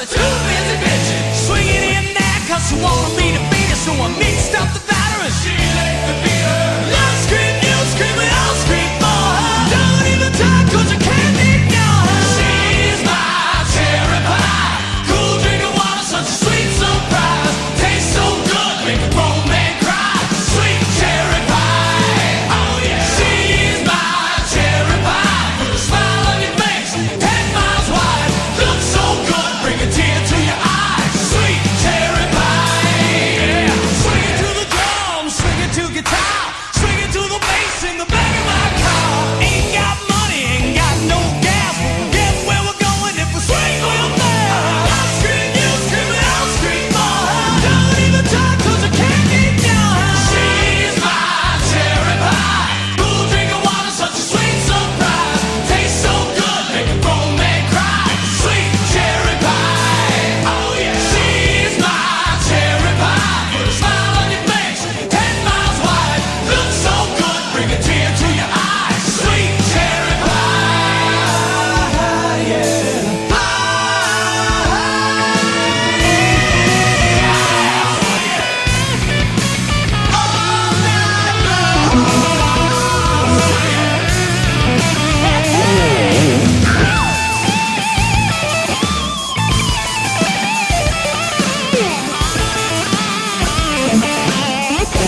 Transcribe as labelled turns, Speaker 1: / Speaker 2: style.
Speaker 1: the truth.